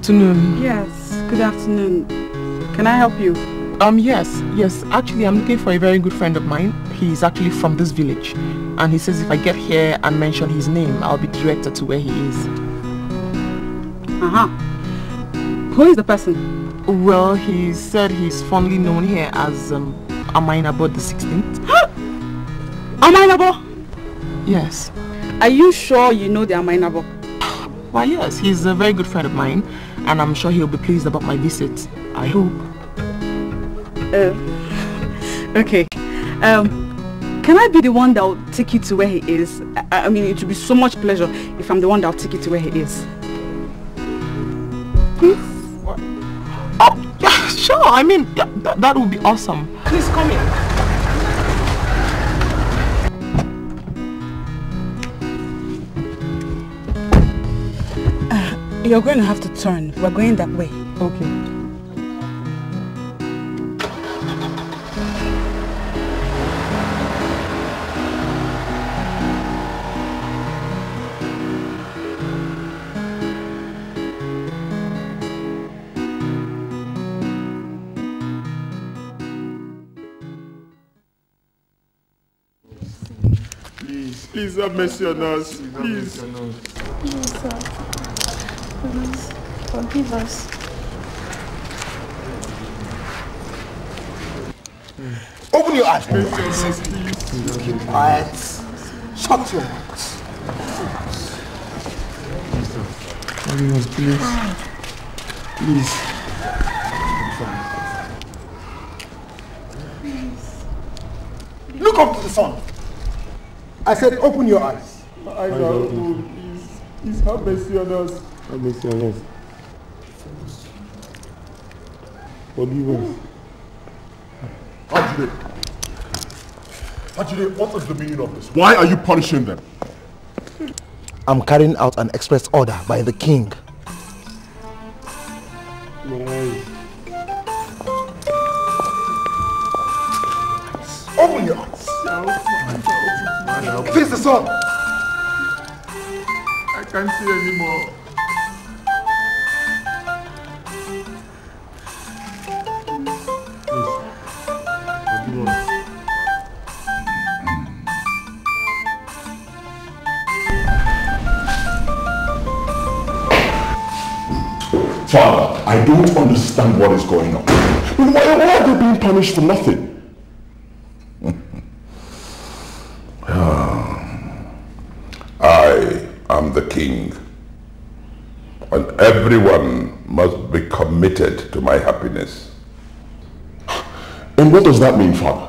afternoon. Yes, good afternoon. Can I help you? Um, yes, yes. Actually, I'm looking for a very good friend of mine. He's actually from this village. And he says if I get here and mention his name, I'll be directed to where he is. Uh-huh. Who is the person? Well, he said he's fondly known here as um, Amainabo the 16th. Amainabo? Yes. Are you sure you know the Amainabo? Why, yes. He's a very good friend of mine. And I'm sure he'll be pleased about my visit. I hope. Uh, okay. Um, can I be the one that will take you to where he is? I, I mean, it would be so much pleasure if I'm the one that will take you to where he is. Please? Oh, yeah, sure. I mean, that would be awesome. Please come in. You're going to have to turn. We're going that way. Okay. Please have mercy on us. Please. Please, sir. Please, forgive us. Open your eyes. Please keep quiet. Shut your mouth. Forgive us, please. Please. Look up to the sun. I said, open your eyes. My eyes are open. Please, please have mercy on us. Have mercy on us. Forgive us. Ajide. Ajide, what is the meaning of this? Why are you punishing them? I'm carrying out an express order by the king. Going on. Why, why are they being punished for nothing? I am the king, and everyone must be committed to my happiness. And what does that mean, Father?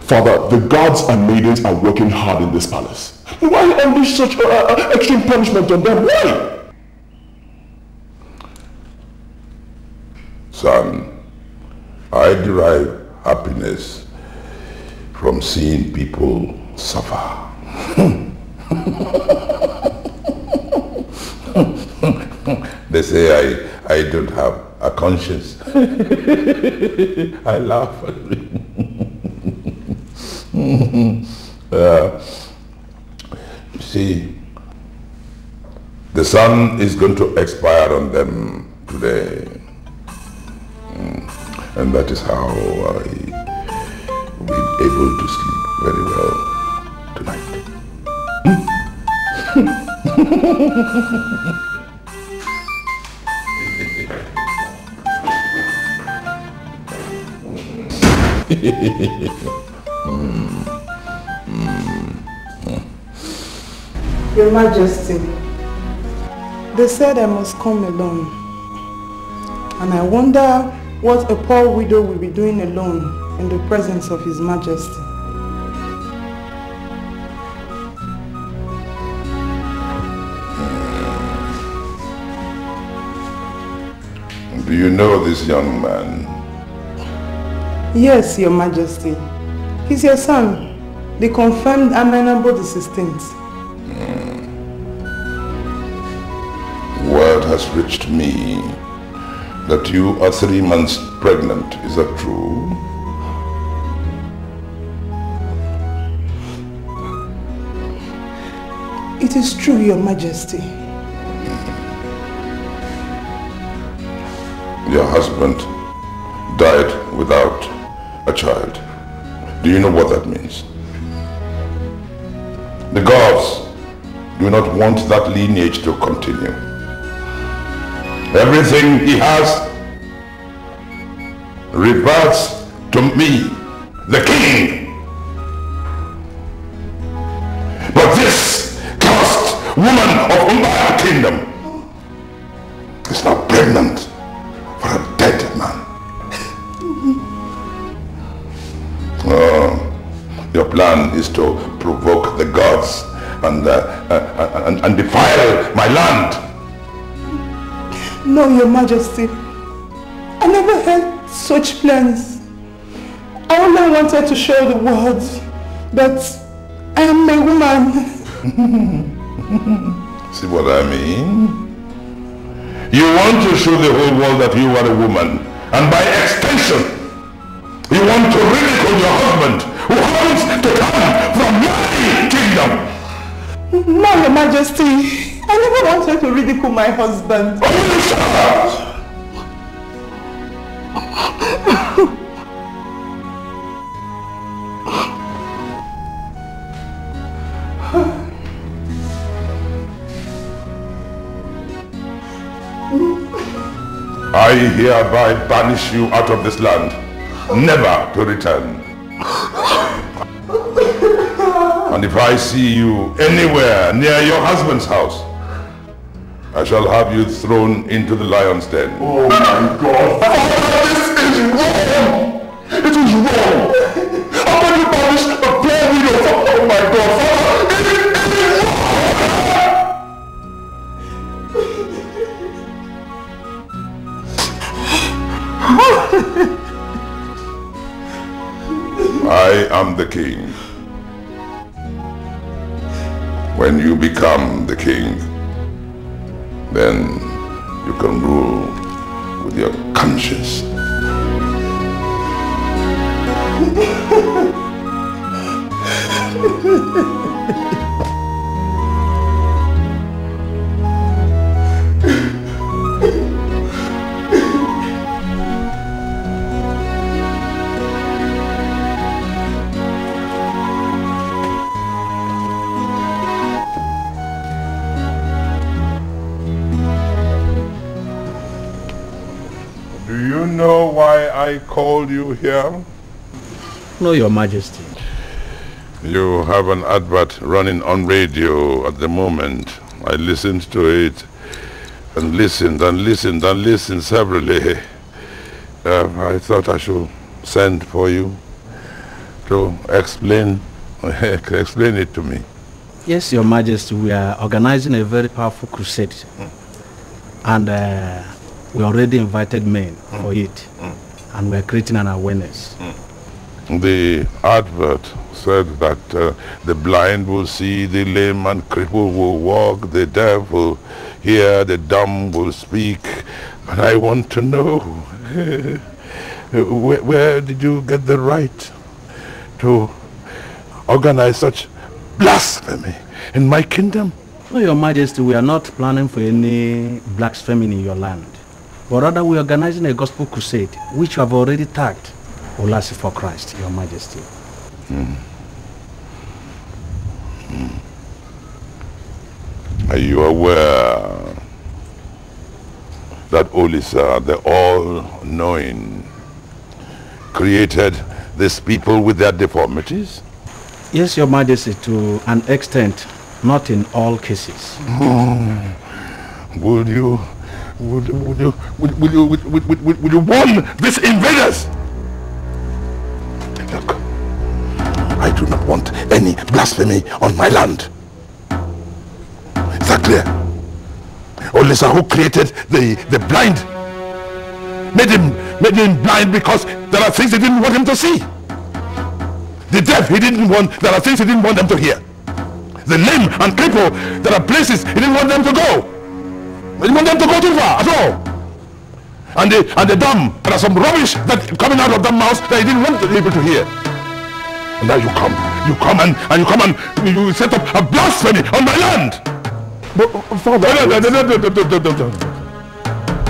Father, the gods and maidens are working hard in this palace. Why unleash such uh, uh, extreme punishment on them? Why? Son, I derive happiness from seeing people suffer. they say I, I don't have a conscience. I laugh uh, see, the sun is going to expire on them today. Mm. And that is how I able to sleep very well tonight. Your Majesty, they said I must come alone. And I wonder what a poor widow will be doing alone in the presence of His Majesty. Do you know this young man? Yes, Your Majesty. He's your son, the confirmed Amainabo the hmm. 16th. Word has reached me that you are three months pregnant. Is that true? It is true, Your Majesty. your husband died without a child. Do you know what that means? The gods do not want that lineage to continue. Everything he has reverts to me, the king. Your majesty. I never had such plans. I only wanted to show the world that I am a woman. See what I mean? You want to show the whole world that you are a woman. And by extension, you want to ridicule your husband who happens to come from my kingdom. No, your majesty. I never wanted to ridicule my husband. I hereby banish you out of this land, never to return. And if I see you anywhere near your husband's house, I shall have you thrown into the lion's den. Oh my God. Father, this is wrong. It is wrong. How can you punish a poor widow? Oh my God, Father, it is, it is wrong. I am the king. When you become the king, then you can rule with your conscience. called you here? No, Your Majesty. You have an advert running on radio at the moment. I listened to it and listened and listened and listened severally. Uh, I thought I should send for you to explain explain it to me. Yes, Your Majesty, we are organizing a very powerful crusade. And uh, we already invited men for it. And we are creating an awareness. The advert said that uh, the blind will see, the lame and cripple will walk, the deaf will hear, the dumb will speak. And I want to know, where, where did you get the right to organize such blasphemy in my kingdom? No, Your Majesty, we are not planning for any blasphemy in your land. But rather we are organizing a gospel crusade, which you have already tagged Olasi for Christ, Your Majesty. Hmm. Hmm. Are you aware that Olisa, the all-knowing, created these people with their deformities? Yes, Your Majesty, to an extent, not in all cases. Hmm. Would you, would, would you, would, would you, would, would, would, would, you warn these invaders? Look, I do not want any blasphemy on my land. Is that clear? Olisa who created the, the blind made him, made him blind because there are things he didn't want him to see. The deaf he didn't want, there are things he didn't want them to hear. The lame and cripple, there are places he didn't want them to go. You want them to go too far at all. And the, and the dam, there are some rubbish that coming out of that mouth that he didn't want the people to hear. And now you come, you come and, and you come and you set up a blasphemy on my land. But, uh, Father... No, no, no, no, no, no, no, no,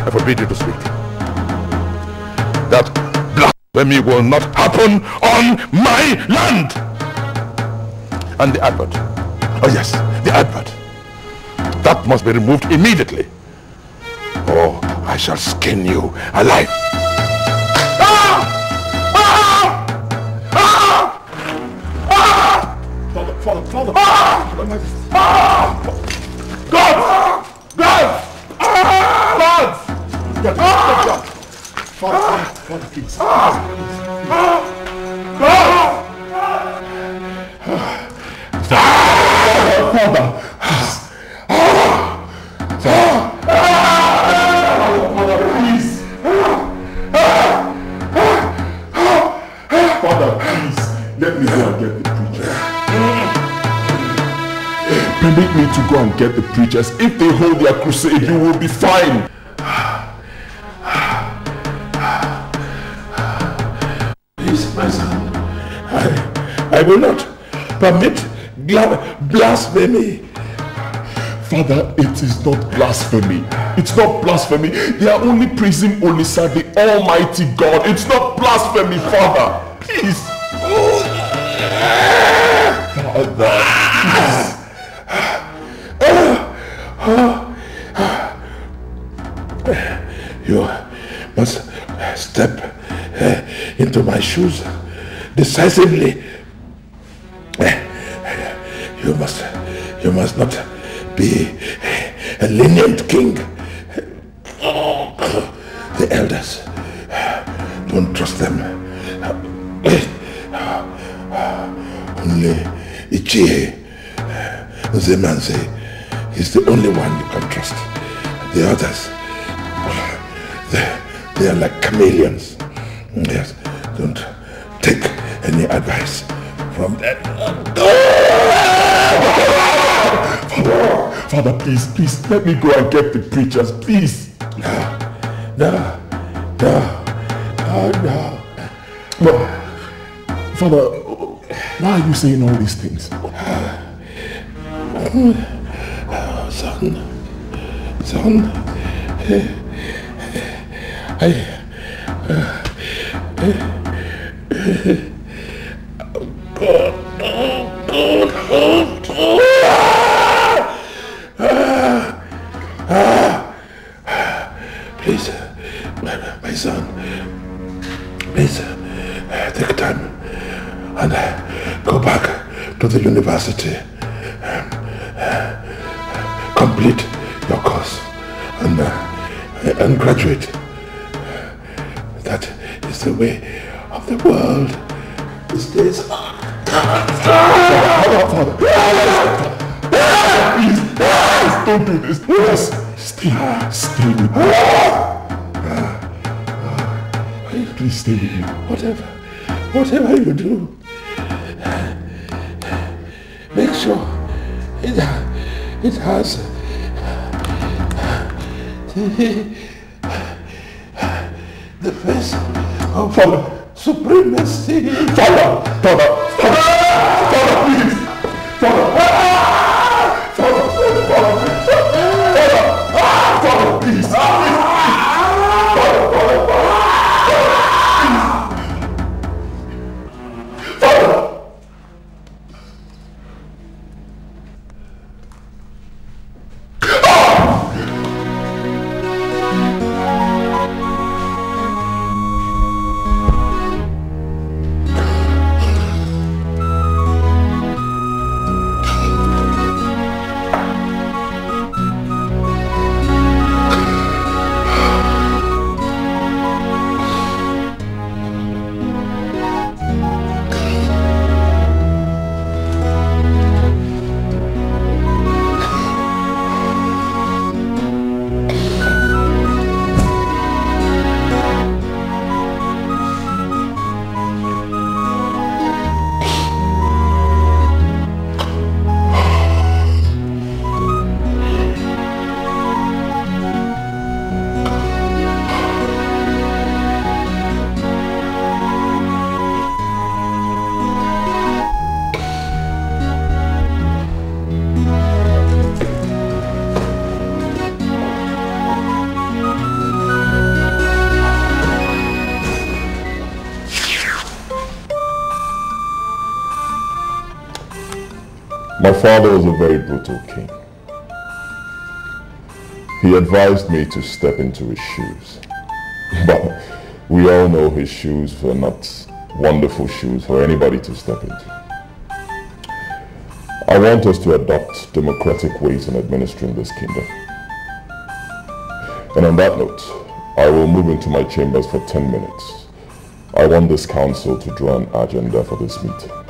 I forbid you to speak. That blasphemy will not happen on my land. And the advert. Oh yes, the advert. That must be removed immediately. Or I shall skin you alive. Father, father, father. Ah! God! God! God! Get up. Father, father, please. God! Father, Me to go and get the preachers. If they hold their crusade, you will be fine. Please, my son, I, I will not permit blasphemy. Father, it is not blasphemy. It's not blasphemy. They are only praising Olisa, the Almighty God. It's not blasphemy, Father. Please. Father, please. You must step uh, into my shoes decisively. Uh, You must, you must not be a lenient king. The elders, don't trust them. Only Ichie Zemanze is the only one you can trust. The others, they, they are like chameleons. Mm, yes, don't take any advice from them. Father, Father, please, please, let me go and get the preachers, please. No, no, no, no. But, Father, why are you saying all these things? Ah. Son, son, I, please, my, my son, please take time and go back to the university. And, uh, and graduate. That is the way of the world these days. Please, don't do this. Please, stay, stay with me. Please stay with me. Whatever, whatever you do, make sure it, it has face of Father, supremacy. Father, Father, Father, Father, please. Father, father was a very brutal king. He advised me to step into his shoes. But we all know his shoes were not wonderful shoes for anybody to step into. I want us to adopt democratic ways in administering this kingdom. And on that note, I will move into my chambers for 10 minutes. I want this council to draw an agenda for this meeting.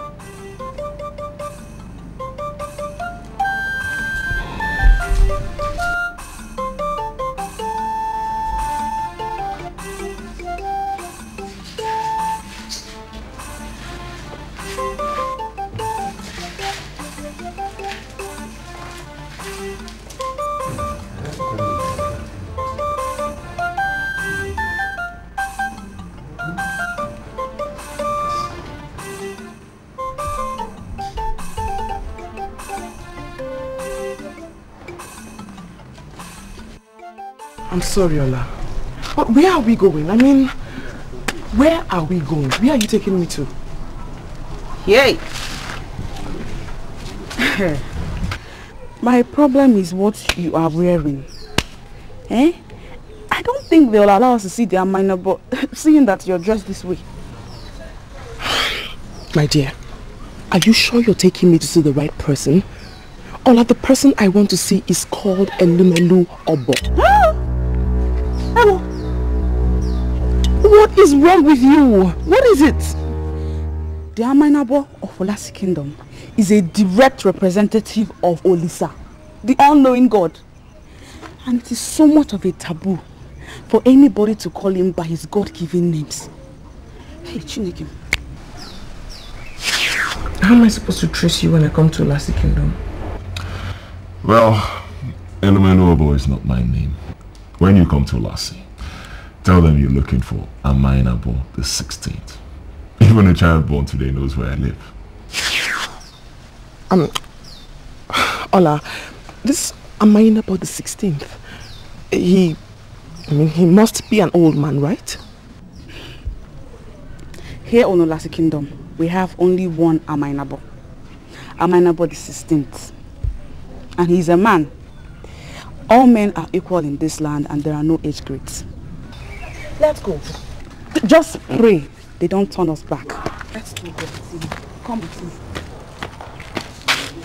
I'm sorry, Ola. But where are we going? I mean, where are we going? Where are you taking me to? Yay! My problem is what you are wearing. Eh? I don't think they'll allow us to see their minor, but seeing that you're dressed this way. My dear, are you sure you're taking me to see the right person? Ola, the person I want to see is called Elumelu Obo. Hello. What is wrong with you? What is it? The Amainabo of Olasi Kingdom is a direct representative of Olisa, the all-knowing God. And it is so much of a taboo for anybody to call him by his God-given names. Hey, Chineke. How am I supposed to trace you when I come to Olasi Kingdom? Well, Elumenuobo is not my name. When you come to Lassie, tell them you're looking for a Amainabo the 16th. Even a child born today knows where I live. Um, Ola, this Amainabo the 16th, he, I mean, he must be an old man, right? Here on Olasi Kingdom, we have only one Amainabo. Amainabo the 16th. And he's a man all men are equal in this land and there are no age grades. Let's go. Just pray they don't turn us back. Let's go. Come with me.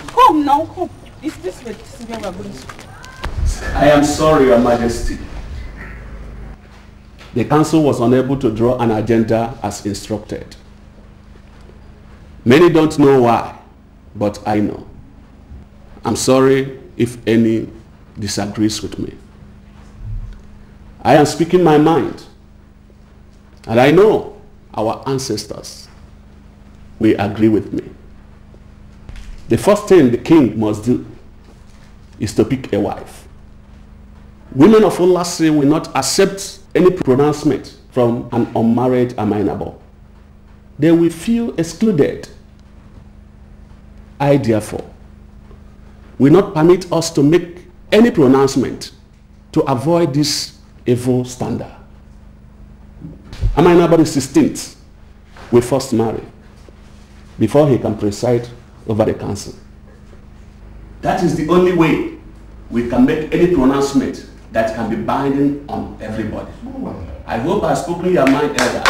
Come now, come. Is this way? This is where we're going to. I am sorry, Your Majesty. The council was unable to draw an agenda as instructed. Many don't know why, but I know. I'm sorry if any disagrees with me. I am speaking my mind. And I know our ancestors will agree with me. The first thing the king must do is to pick a wife. Women of Olasi will not accept any pronouncement from an unmarried Amainabo. They will feel excluded. I therefore will not permit us to make any pronouncement to avoid this evil standard. Amainabo the 16th will first marry before he can preside over the council. That is the only way we can make any pronouncement that can be binding on everybody. I hope I've spoken your mind, Elder.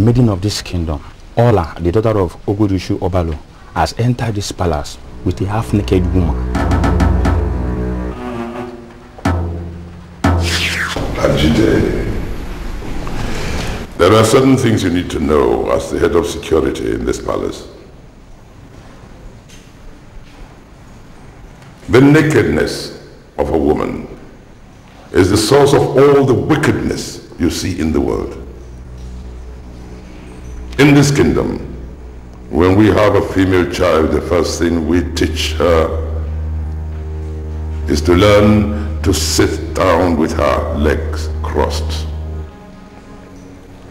Maiden of this kingdom, Ola, the daughter of Ogudushu Obalo, has entered this palace with a half-naked woman. Ajide, there are certain things you need to know as the head of security in this palace. The nakedness of a woman is the source of all the wickedness you see in the world. In this kingdom, when we have a female child, the first thing we teach her is to learn to sit down with her legs crossed.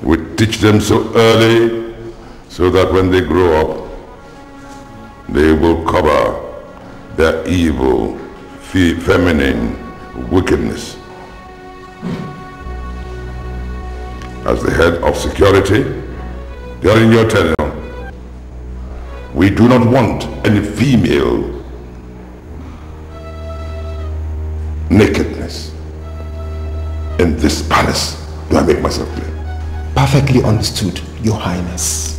We teach them so early so that when they grow up, they will cover their evil, feminine wickedness. As the head of security, during your tenure, we do not want any female nakedness in this palace. Do I make myself clear? Perfectly understood, Your Highness.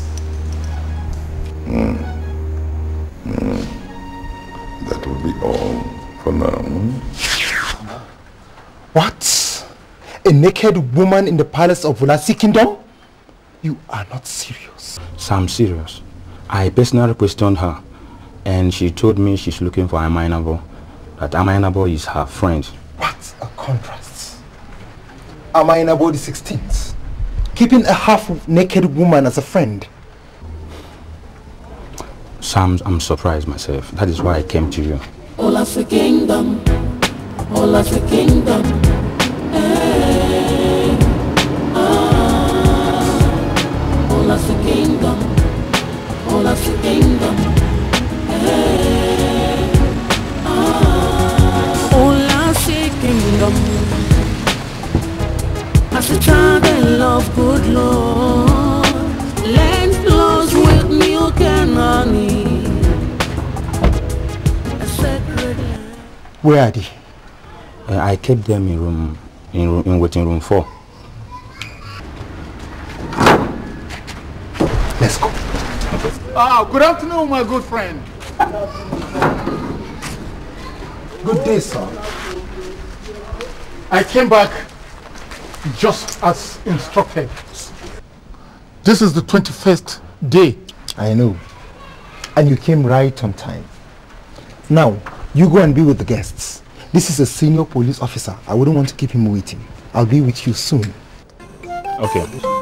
Mm. Mm. That will be all for now. What? A naked woman in the palace of Olasi Kingdom? You are not serious. So I'm serious. I personally questioned her and she told me she's looking for Amainabo. That Amainabo is her friend. What a contrast. Am I the 16th? Keeping a half-naked woman as a friend. Sam, I'm surprised myself. That is why I came to you. All of the kingdom, all of the kingdom. Love good Lord, land flows with milk and honey. A sacred land. Where are they? Uh, I kept them in room, in, room, in waiting room four. Let's go. Ah, good afternoon, my good friend. Good day, sir. I came back just as instructed. This is the 21st day. I know. And you came right on time. Now, you go and be with the guests. This is a senior police officer. I wouldn't want to keep him waiting. I'll be with you soon. Okay.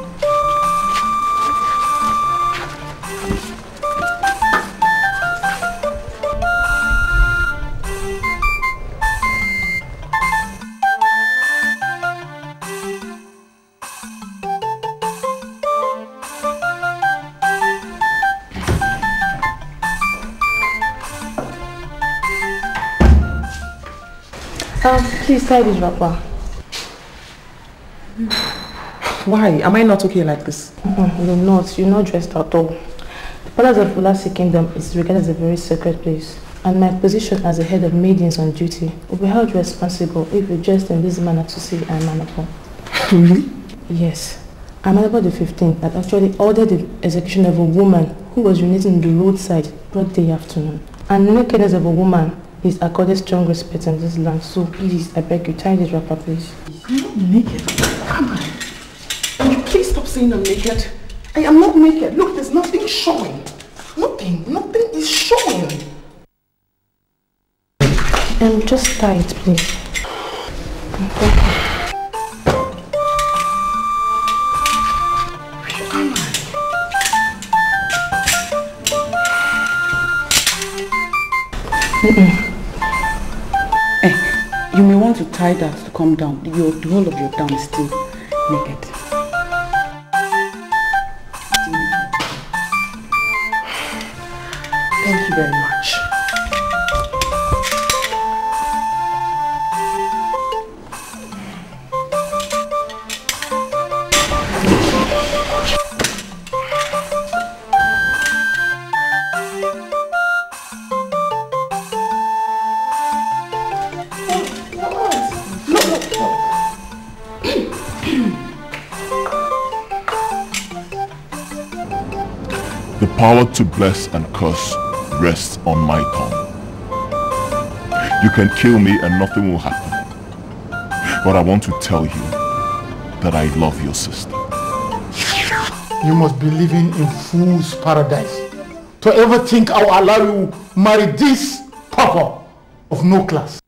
Please tie this wrapper. Why? Am I not okay like this? Mm, you're not. You're not dressed at all. The palace of Ulasi Kingdom is regarded as a very sacred place. And my position as the head of maidens on duty will be held responsible if you dressed in this manner to see Amainabo. Really? Yes. Amainabo the 15th had actually ordered the execution of a woman who was urinating in the roadside broad day afternoon. And the nakedness of a woman is accorded strong respect in this land. So please, I beg you, tie this wrapper, please. I'm not naked. Come on. Can you please stop saying I'm naked? I am not naked. Look, there's nothing showing. Nothing. Nothing is showing. Um, just tie it, please. Eh, you may want to tie that to come down. Your, the whole of your down is still naked. Thank you very much. Power to bless and curse rests on my tongue. You can kill me and nothing will happen. But I want to tell you that I love your sister. You must be living in fool's paradise to ever think I'll allow you marry this papa of no class.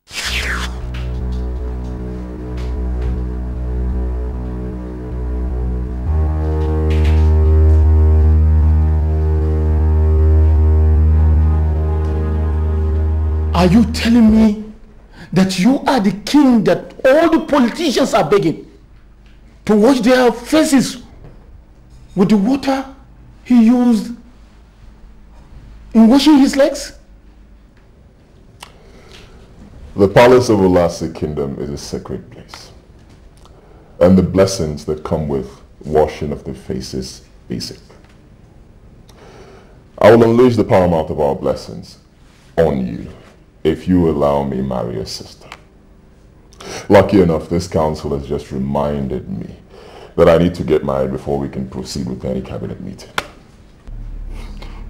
Are you telling me that you are the king that all the politicians are begging to wash their faces with the water he used in washing his legs? The palace of Ulasi Kingdom is a sacred place. And the blessings that come with washing of the faces basic. I will unleash the paramount of our blessings on you if you allow me marry your sister. Lucky enough, this council has just reminded me that I need to get married before we can proceed with any cabinet meeting.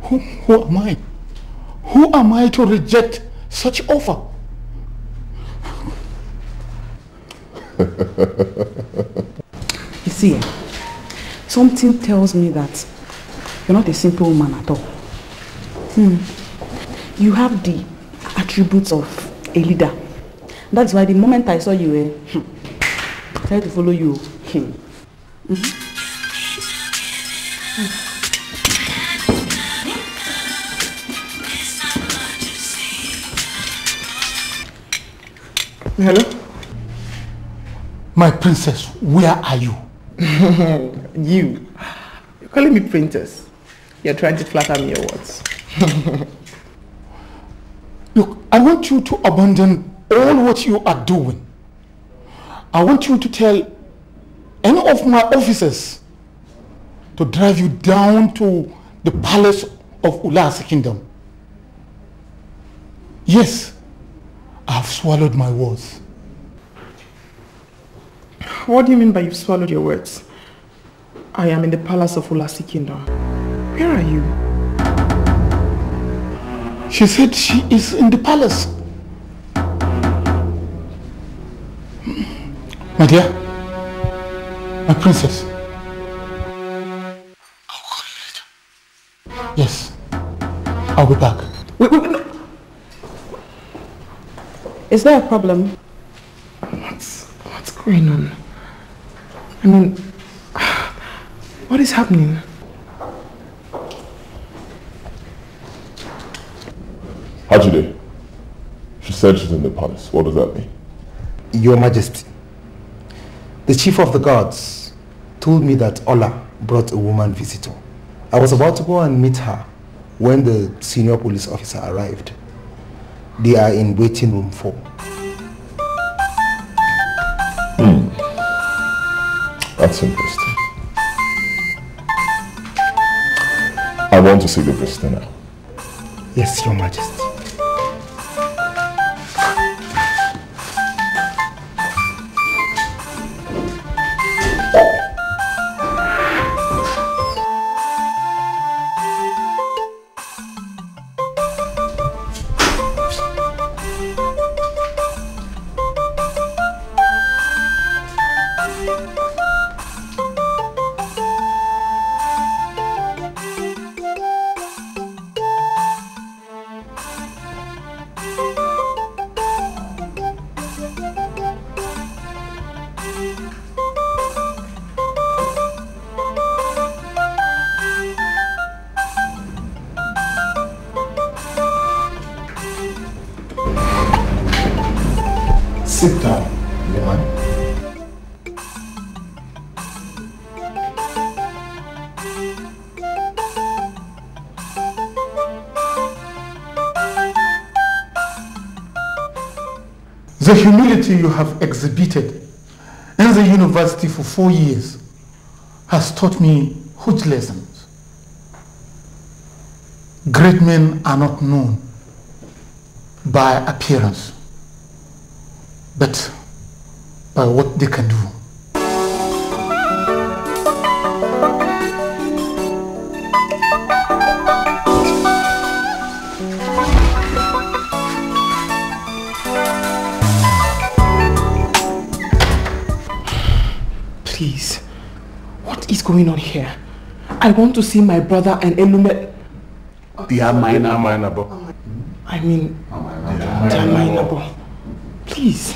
Who, who am I? Who am I to reject such offer? You see, something tells me that you're not a simple woman at all. Hmm. You have the attributes of a leader. That's why the moment I saw you, eh, hmm, I tried to follow you. Hmm. Mhm. Hello? My princess, where are you? you. You're calling me princess. You're trying to flatter me or what? I want you to abandon all what you are doing. I want you to tell any of my officers to drive you down to the palace of Ulasi Kingdom. Yes, I have swallowed my words. What do you mean by you've swallowed your words? I am in the palace of Ulasi Kingdom. Where are you? She said she is in the palace. My dear, my princess. I'll call you later. Yes, I'll be back. Wait, wait, wait, no. Is there a problem? What's, what's going on? I mean, what is happening? Ajide, she said she's in the palace. What does that mean? Your Majesty, the chief of the guards told me that Ola brought a woman visitor. I was about to go and meet her when the senior police officer arrived. They are in waiting room 4. Hmm. That's interesting. I want to see the visitor now. Yes, Your Majesty. Have exhibited in the university for four years has taught me huge lessons. Great men are not known by appearance, but by what they can do. Is going on here? I want to see my brother and Elume. They are mine. I mean, they are mineable. Please.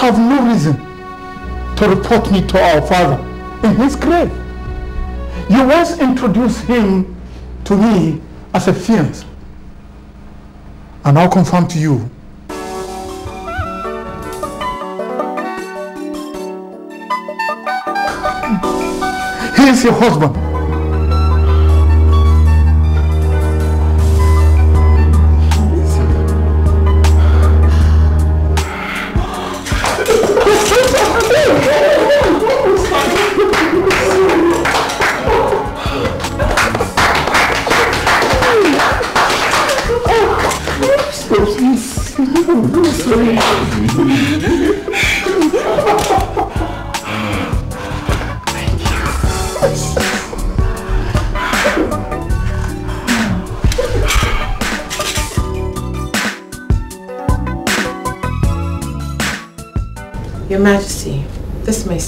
Have no reason to report me to our father in his grave. You once introduced him to me as a fiance. And I'll confirm to you he is your husband.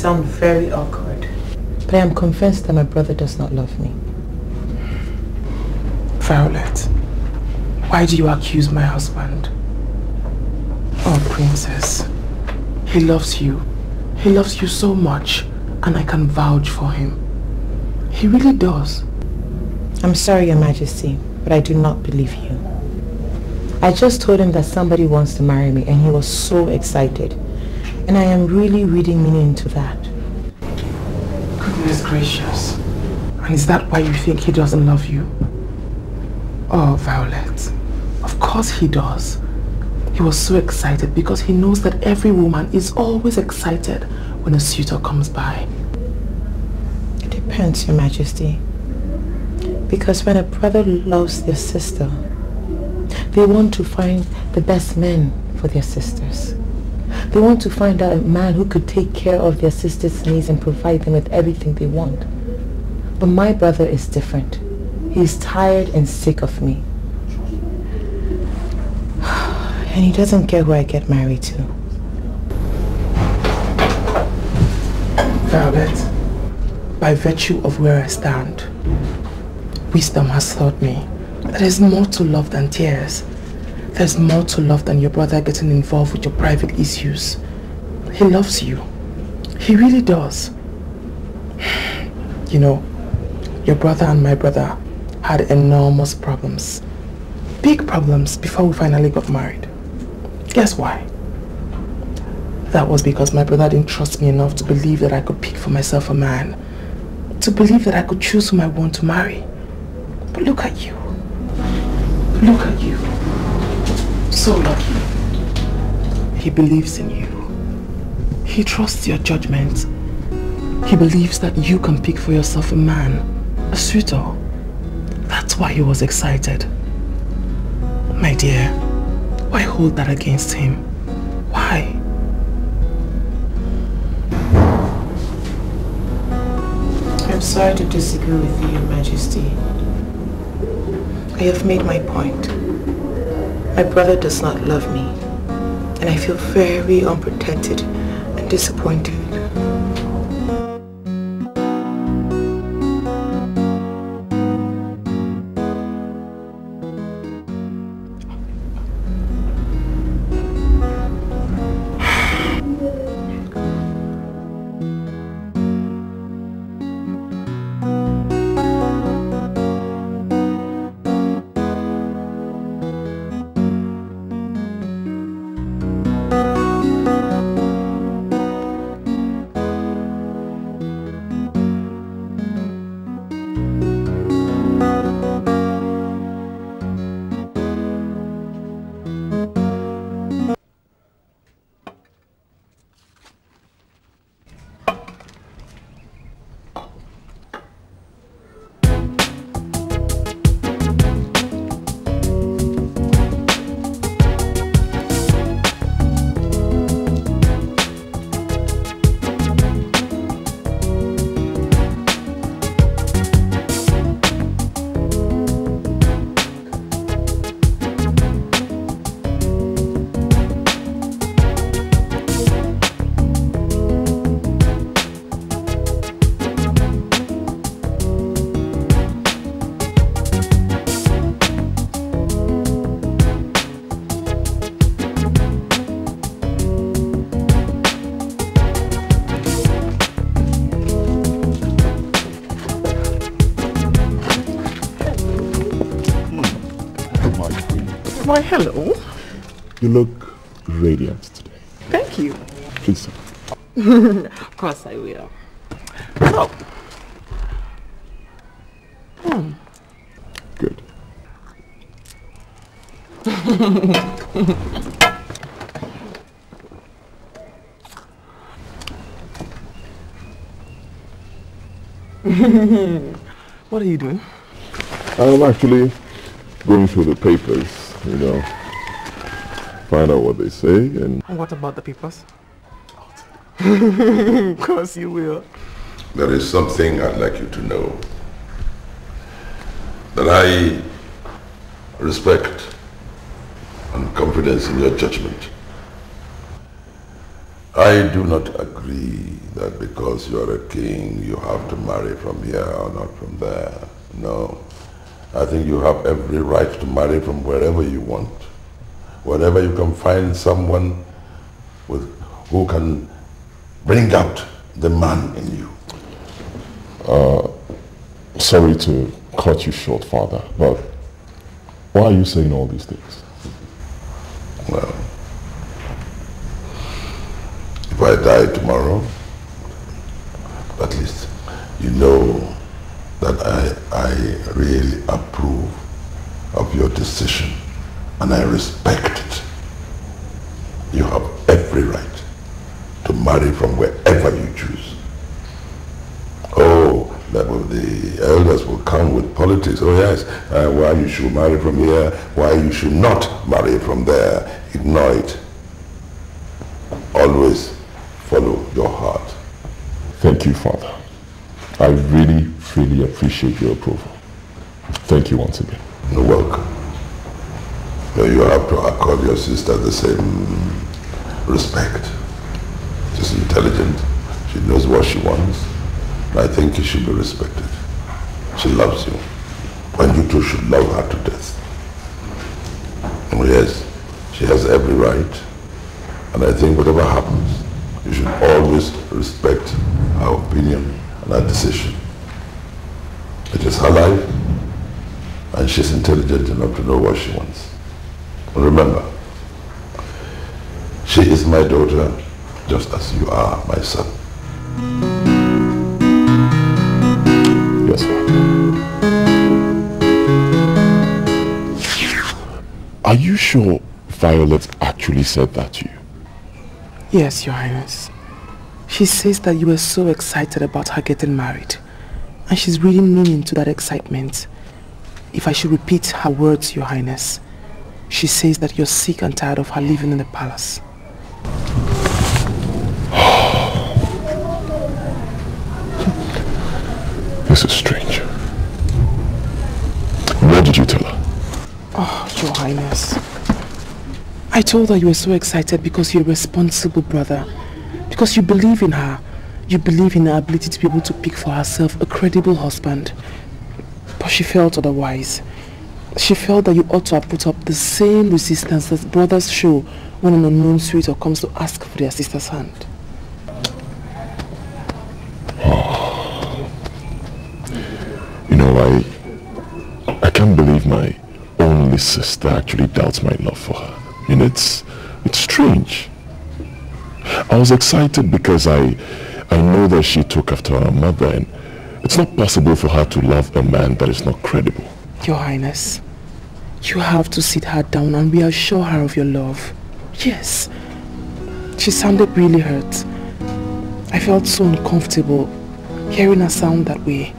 Sound very awkward, but I am convinced that my brother does not love me. Violet, why do you accuse my husband? Oh, princess, he loves you. He loves you so much, and I can vouch for him. He really does. I'm sorry, Your Majesty, but I do not believe you. I just told him that somebody wants to marry me, and he was so excited. And I am really reading meaning into that. Goodness gracious. And is that why you think he doesn't love you? Oh, Violet. Of course he does. He was so excited because he knows that every woman is always excited when a suitor comes by. It depends, Your Majesty. Because when a brother loves their sister, they want to find the best men for their sisters. They want to find out a man who could take care of their sister's needs and provide them with everything they want. But my brother is different. He's tired and sick of me. And he doesn't care who I get married to. Violet, by virtue of where I stand, wisdom has taught me that there's more to love than tears. There's more to love than your brother getting involved with your private issues. He loves you. He really does. You know, your brother and my brother had enormous problems. Big problems before we finally got married. Guess why? That was because my brother didn't trust me enough to believe that I could pick for myself a man. To believe that I could choose whom I want to marry. But look at you. Look at you. So lucky. He believes in you. He trusts your judgment. He believes that you can pick for yourself a man, a suitor. That's why he was excited. My dear, why hold that against him? Why? I'm sorry to disagree with you, Your Majesty. I have made my point. My brother does not love me, and I feel very unprotected and disappointed. Why, hello. You look radiant today. Thank you. Please sit. of course I will. So. Hmm. Good. what are you doing? I'm actually going through the papers, you know, find out what they say and... And what about the papers? of course you will. There is something I'd like you to know. That I respect and confidence in your judgment. I do not agree that because you are a king, you have to marry from here or not from there. No. I think you have every right to marry from wherever you want. Wherever you can find someone with, who can bring out the man in you. Uh, sorry to cut you short, father, but why are you saying all these things? Well, if I die tomorrow, at least you know that I, I really approve of your decision and I respect it. You have every right to marry from wherever you choose. Oh, that will, the elders will come with politics. Oh yes, uh, why you should marry from here, why you should not marry from there. Ignore it. Always follow your heart. Thank you, father. I really, really appreciate your approval. Thank you once again. You're welcome. Now you have to accord your sister the same respect. She's intelligent. She knows what she wants. I think she should be respected. She loves you. And you two should love her to death. Oh yes, she has every right. And I think whatever happens, you should always respect her opinion her decision. It is her life, and she's intelligent enough to know what she wants. And remember, she is my daughter, just as you are my son. Yes, sir. Are you sure Violet actually said that to you? Yes, Your Highness. She says that you were so excited about her getting married. And she's really leaning to that excitement. If I should repeat her words, Your Highness, she says that you're sick and tired of her living in the palace. This is strange. What did you tell her? Oh, Your Highness. I told her you were so excited because you're a responsible brother. Because you believe in her. You believe in her ability to be able to pick for herself a credible husband. But she felt otherwise. She felt that you ought to have put up the same resistance that brothers show when an unknown suitor comes to ask for their sister's hand. You know, I I can't believe my only sister actually doubts my love for her. I mean, it's it's strange. I was excited because I I know that she took after her mother, and it's not possible for her to love a man that is not credible. Your Highness, you have to sit her down and reassure her of your love. Yes. She sounded really hurt. I felt so uncomfortable hearing her sound that way.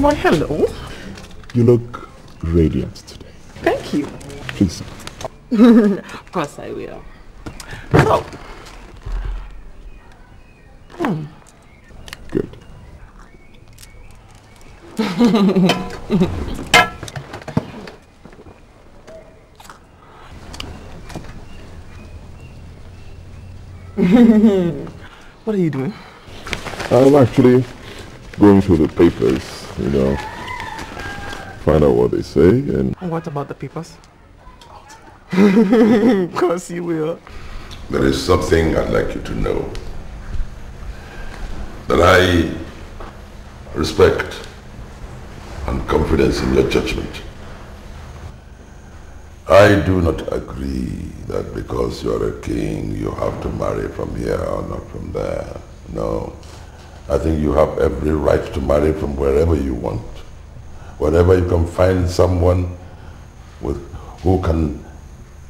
Why, hello. You look radiant today. Thank you. Please. of course I will. So. Hmm. Good. what are you doing? I'm actually going through the papers, you know, find out what they say and... What about the papers? of course you will. There is something I'd like you to know. That I respect and confidence in your judgment. I do not agree that because you're a king, you have to marry from here or not from there. No. I think you have every right to marry from wherever you want. Wherever you can find someone with, who can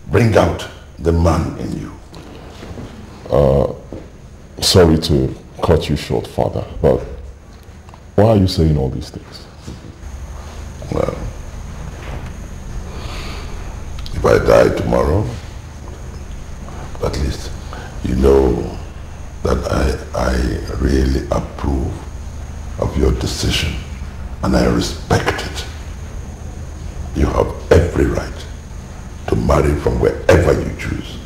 bring out the man in you. Uh, sorry to cut you short, father, but why are you saying all these things? Well, if I die tomorrow, at least you know that I, I really approve of your decision and I respect it. You have every right to marry from wherever you choose.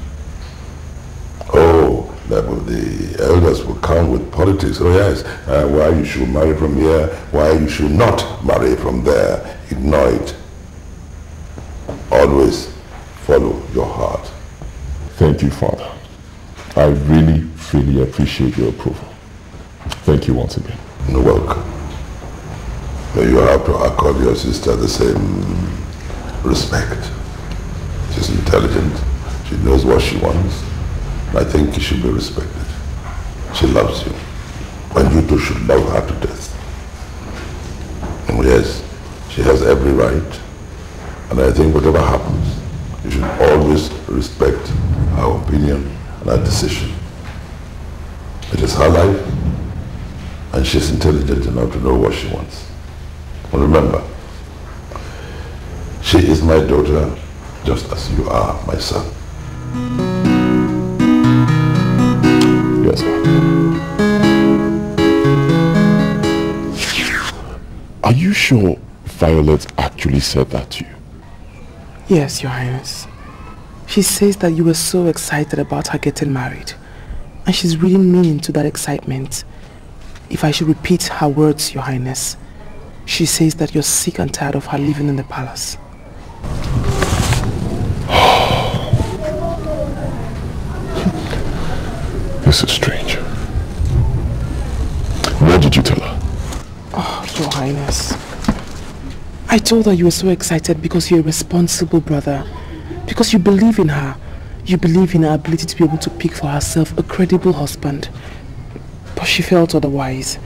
Oh, that will, the elders will come with politics. Oh yes, uh, why you should marry from here, why you should not marry from there. Ignore it. Always follow your heart. Thank you, father. I really, really appreciate your approval. Thank you once again. You're welcome. You have to accord your sister the same respect. She's intelligent. She knows what she wants. I think she should be respected. She loves you. And you too should love her to death. And yes, she has every right. And I think whatever happens, you should always respect her opinion and her decision. Is her life, and she's intelligent enough to know what she wants. And remember, she is my daughter just as you are my son. Yes, Are you sure Violet actually said that to you? Yes, Your Highness. She says that you were so excited about her getting married. And she's reading meaning to that excitement. If I should repeat her words, Your Highness, she says that you're sick and tired of her living in the palace. This is strange. Where did you tell her? Oh, Your Highness. I told her you were so excited because you're a responsible brother. Because you believe in her. You believe in her ability to be able to pick for herself a credible husband. But she felt otherwise.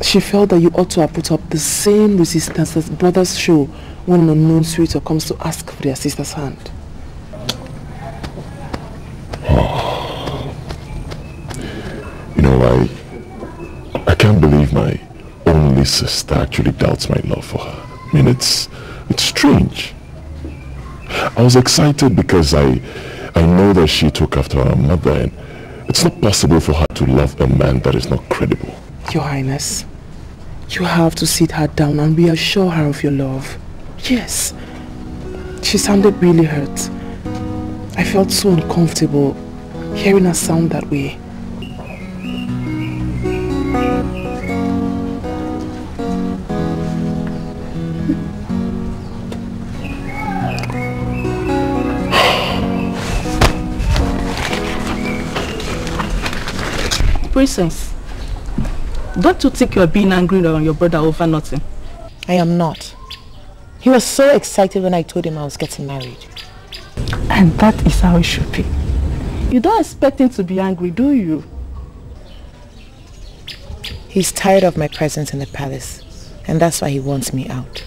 She felt that you ought to have put up the same resistance that brothers show when an unknown suitor comes to ask for their sister's hand. You know, I I can't believe my only sister actually doubts my love for her. I mean, it's it's strange. I was excited because I I know that she took after her mother and it's not possible for her to love a man that is not credible. Your Highness, you have to sit her down and reassure her of your love. Yes. She sounded really hurt. I felt so uncomfortable hearing her sound that way. Princess, don't you think you're being angry on your brother over nothing? I am not. He was so excited when I told him I was getting married. And that is how it should be. You don't expect him to be angry, do you? He's tired of my presence in the palace, and that's why he wants me out.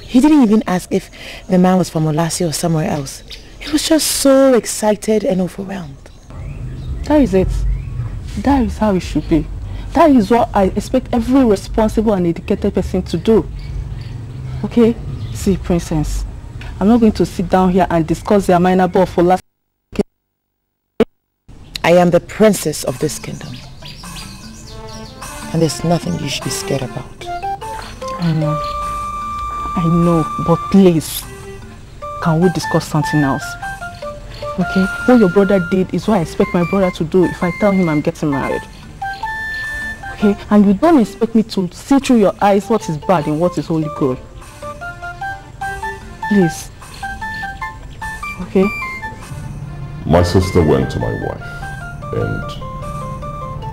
He didn't even ask if the man was from Olasio or somewhere else. He was just so excited and overwhelmed. That is it. That is how it should be. That is what I expect every responsible and educated person to do. Okay? See, princess, I'm not going to sit down here and discuss the amenable for last. I am the princess of this kingdom. And there's nothing you should be scared about. I know. I know, but please, can we discuss something else? Okay? What your brother did is what I expect my brother to do if I tell him I'm getting married. Okay? And you don't expect me to see through your eyes what is bad and what is holy good. Please. Okay. My sister went to my wife and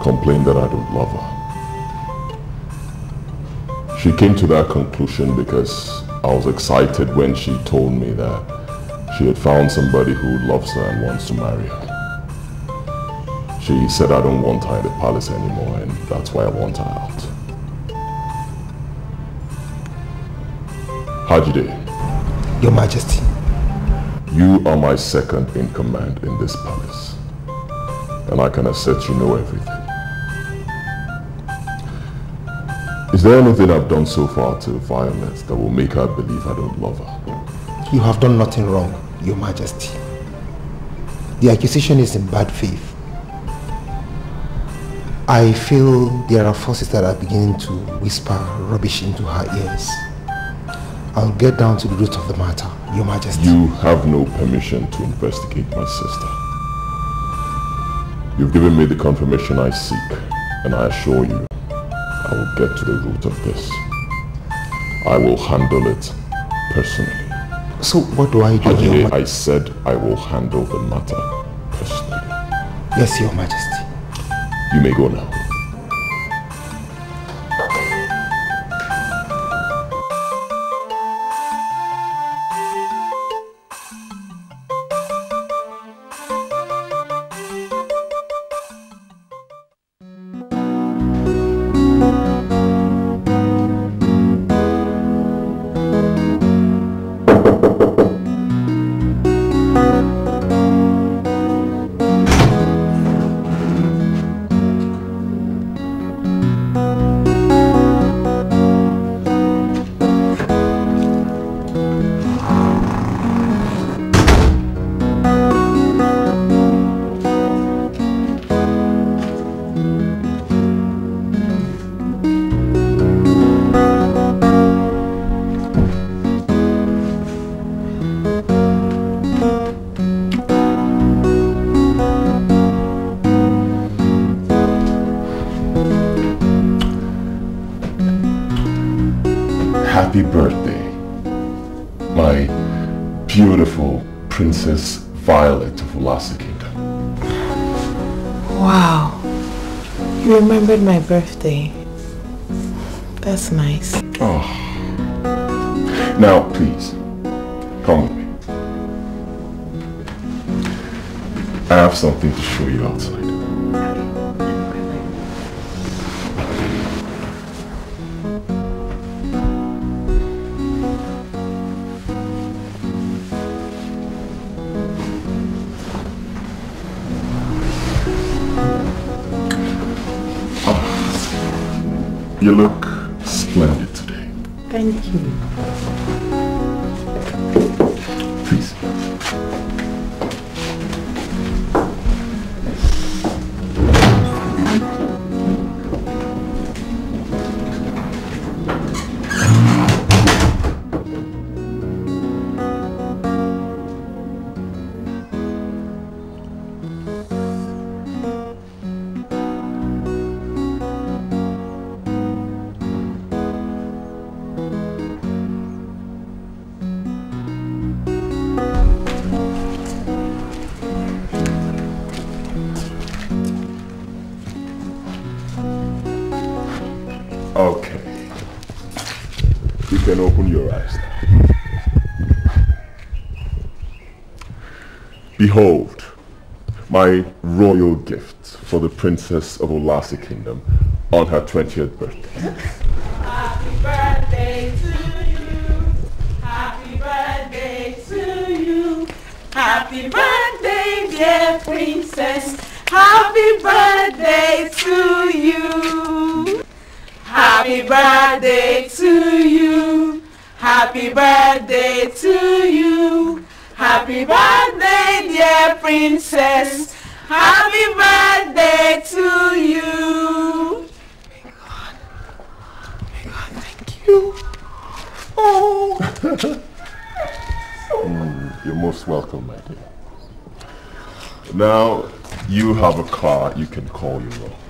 complained that I don't love her. She came to that conclusion because I was excited when she told me that she had found somebody who loves her and wants to marry her. She said I don't want her in the palace anymore and that's why I want her out. Ajide, Your Majesty. you are my second in command in this palace. And I can assert you know everything. Is there anything I've done so far to Violet that will make her believe I don't love her? You have done nothing wrong, Your Majesty. The accusation is in bad faith. I feel there are forces that are beginning to whisper rubbish into her ears. I'll get down to the root of the matter, Your Majesty. You have no permission to investigate my sister. You've given me the confirmation I seek, and I assure you, I will get to the root of this. I will handle it personally. So what do I do, Ma- I said I will handle the matter personally. Yes, Your Majesty. You may go now. Happy birthday, my beautiful Princess Violet of Ulasi Kingdom. Wow. You remembered my birthday. That's nice. Oh. Now, please, come with me. I have something to show you outside. You look splendid today. Thank you. Behold, my royal gift for the Princess of Olasi Kingdom on her 20th birthday. Car you can call your.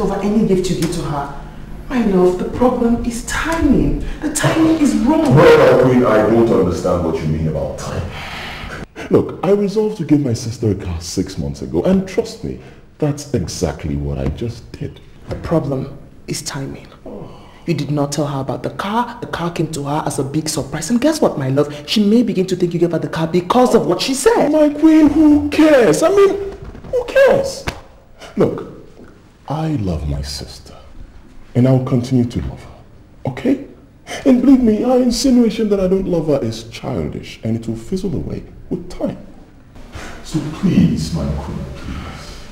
Ever get upset over any gift you give to her. My love, the problem is timing. The timing is wrong. Well, Queen, I don't understand what you mean about time. Look, I resolved to give my sister a car six months ago, and trust me, that's exactly what I just did. The problem is timing. You did not tell her about the car. The car came to her as a big surprise. And guess what, my love? She may begin to think you gave her the car because of what she said. My queen, who cares? I mean, who cares? Look, I love my sister, and I'll continue to love her, okay? And believe me, our insinuation that I don't love her is childish, and it will fizzle away with time. So please, my queen, please.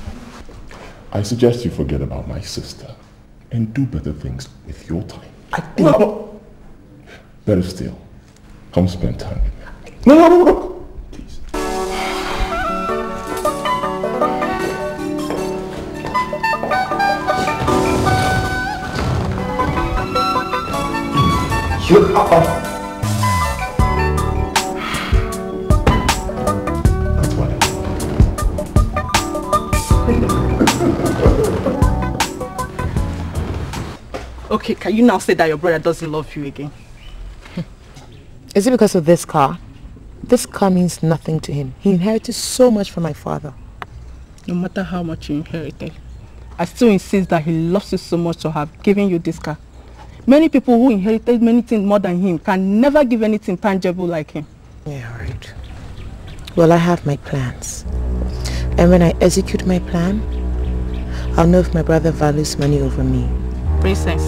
I suggest you forget about my sister and do better things with your time. I think... Better still, come spend time with me. No, no, no, no. Shut up. Okay, can you now say that your brother doesn't love you again? Is it because of this car? This car means nothing to him. He inherited so much from my father. No matter how much you inherited, I still insist that he loves you so much to have given you this car. Many people who inherited many things more than him can never give anything tangible like him. Yeah, right. Well, I have my plans. And when I execute my plan, I'll know if my brother values money over me. Princess,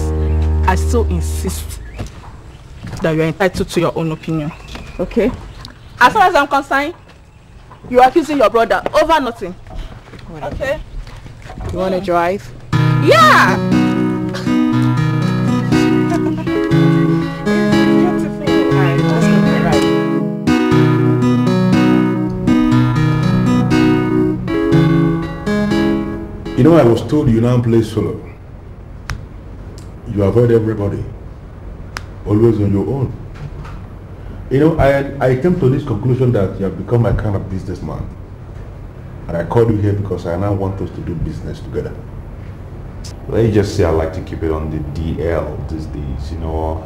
I still insist that you are entitled to your own opinion. Okay? As far as I'm concerned, you are accusing your brother over nothing. Okay? You want to drive? Yeah! You know, I was told you now play solo. You avoid everybody. Always on your own. You know, I, I came to this conclusion that you have become a kind of businessman. And I called you here because I now want us to do business together. Let me just say I like to keep it on the DL these days, you know.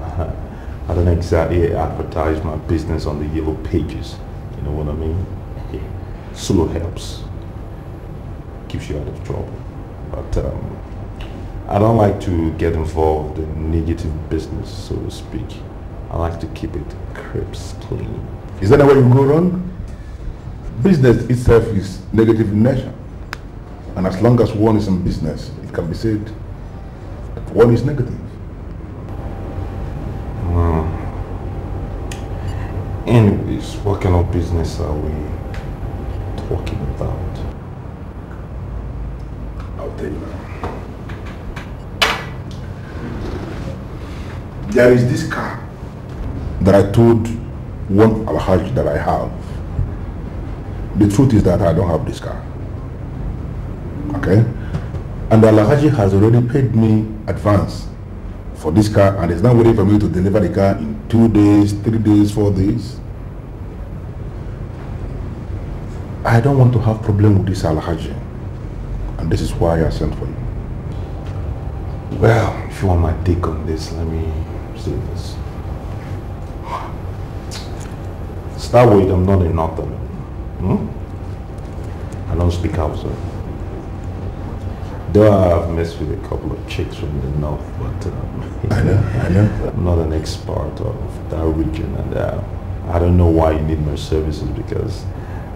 I don't exactly advertise my business on the yellow pages. You know what I mean? Solo helps. Keeps you out of trouble. But um, I don't like to get involved in negative business, so to speak. I like to keep it crisp, clean. Is that where you go wrong? Business itself is negative in nature. And as long as one is in business, can be said that one is negative. Anyways, what kind of business are we talking about? I'll tell you now. There is this car that I told one Alhaji that I have. The truth is that I don't have this car. Okay? And the Alhaji has already paid me advance for this car and is now waiting for me to deliver the car in two days, three days, four days. I don't want to have problem with this Alhaji. And this is why I sent for you. Well, if you want my take on this, let me say this. Start with, I'm not a northern. Hmm? I don't speak Hausa. Though I've messed with a couple of chicks from the north, but um, I know, I know. I'm not an expert of that region, and uh, I don't know why you need my services because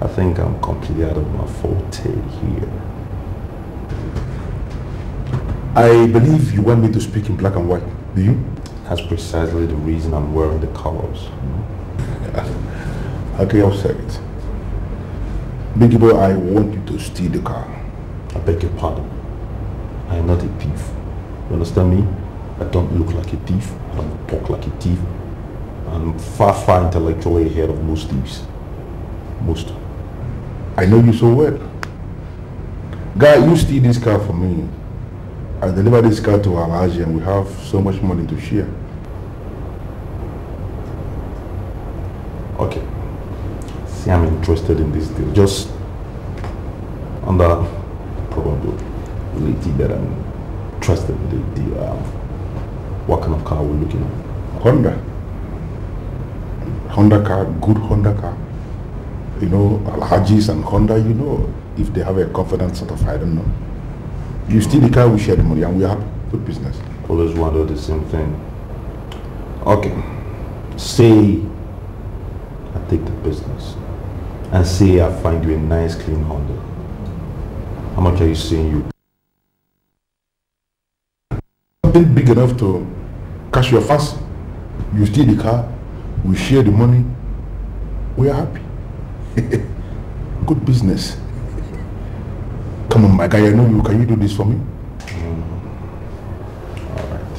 I think I'm completely out of my forte here. I believe you want me to speak in black and white. Do you? That's precisely the reason I'm wearing the colors. Okay, I'll say it. Biggie boy, I want you to steal the car. I beg your pardon. I am not a thief. You understand me? I don't look like a thief. I don't talk like a thief. I'm far, far intellectually ahead of most thieves. Most. I know you so well. Guy, you steal this car for me. I deliver this car to Alhaji and we have so much money to share. Okay. See, I'm interested in this deal. Just under probability that I'm interested in the. Um, what kind of car we're looking at? Honda. Honda car, good Honda car. You know, Alhajis and Honda, you know, if they have a confidence sort of, I don't know. You steal the car, we share the money and we have good business. Always wonder the same thing. Okay. Say I take the business and say I find you a nice clean Honda. How much are you saying you Something big enough to catch your fancy. You steal the car, we share the money, we are happy. good business. Come on, my guy, I know you. Can you do this for me? All right.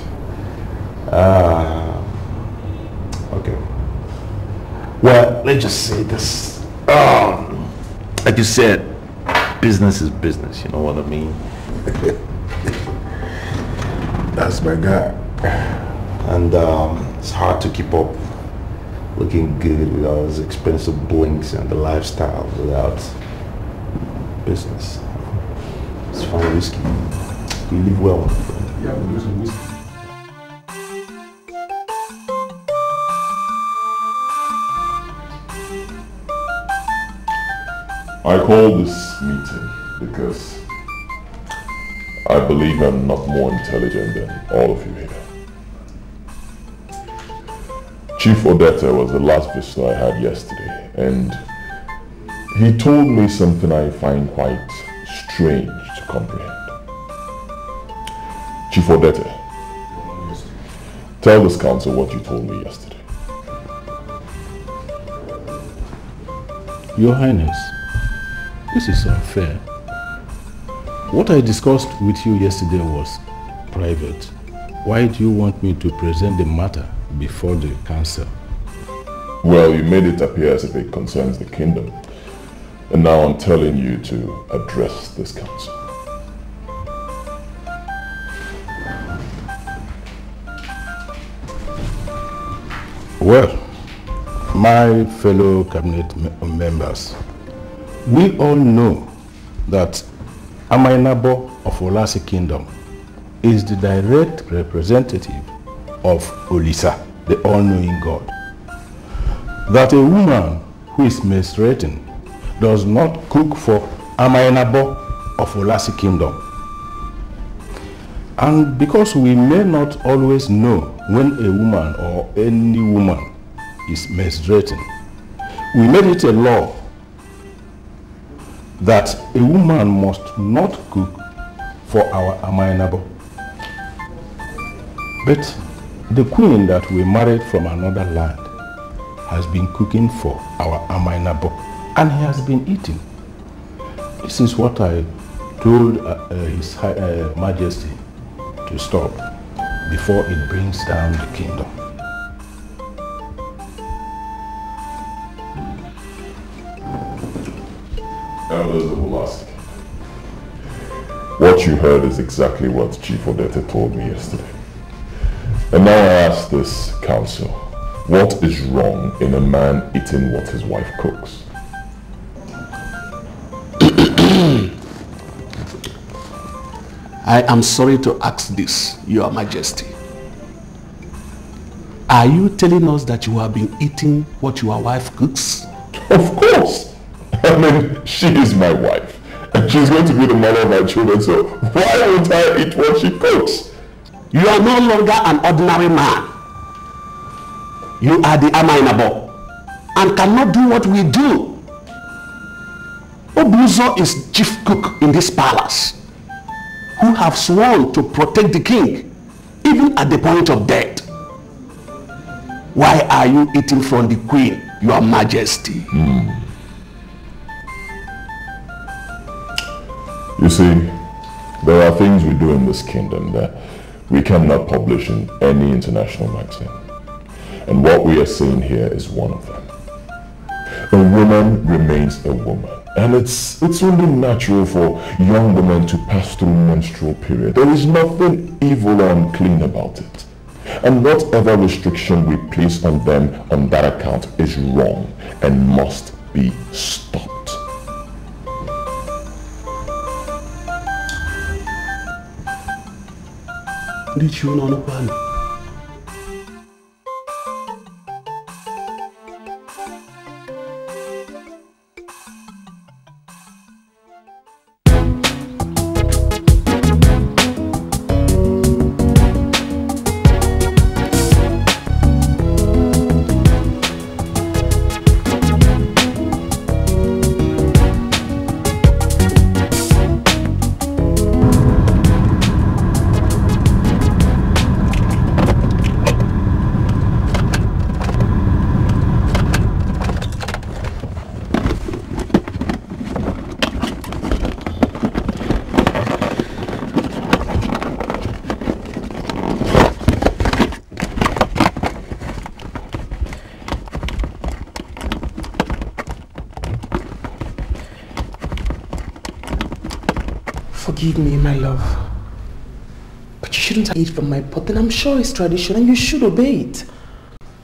Uh, okay. Well, let's just say this. Um, like you said, business is business. You know what I mean? That's my guy. And um, it's hard to keep up looking good with all those expensive blinks and the lifestyle without business. It's fine whiskey. You live well, my friend. Yeah, we'll do some whiskey. I call this meeting because I believe I'm not more intelligent than all of you here. Chief Odetta was the last visitor I had yesterday and he told me something I find quite strange to comprehend. Chief Odetta, tell this council what you told me yesterday. Your Highness, this is unfair. What I discussed with you yesterday was private. Why do you want me to present the matter before the council? Well, you made it appear as if it concerns the kingdom. And now I'm telling you to address this council. Well, my fellow cabinet members, we all know that Amainabo of Olasi Kingdom is the direct representative of Olisa, the all-knowing God. That a woman who is menstruating does not cook for Amainabo of Olasi Kingdom. And because we may not always know when a woman or any woman is menstruating, we made it a law that a woman must not cook for our Amainabo. But the queen that we married from another land has been cooking for our Amainabo and he has been eating. This is what I told uh, uh, His uh, Majesty to stop before it brings down the kingdom. You heard is exactly what Chief Odette told me yesterday. And now I ask this council, what is wrong in a man eating what his wife cooks? I am sorry to ask this, Your Majesty. Are you telling us that you have been eating what your wife cooks? Of course. I mean, she is my wife. And she's going to be the mother of my children, so why won't I eat what she cooks? You are no longer an ordinary man. You are the Amainabo and cannot do what we do. Obuzo is chief cook in this palace who have sworn to protect the king even at the point of death. Why are you eating from the queen, your majesty? Hmm. You see, there are things we do in this kingdom that we cannot publish in any international magazine. And what we are saying here is one of them. A woman remains a woman. And it's, it's only natural for young women to pass through menstrual period. There is nothing evil or unclean about it. And whatever restriction we place on them on that account is wrong and must be stopped. Did you know Kwame? Forgive I'm sure it's tradition, and you should obey it.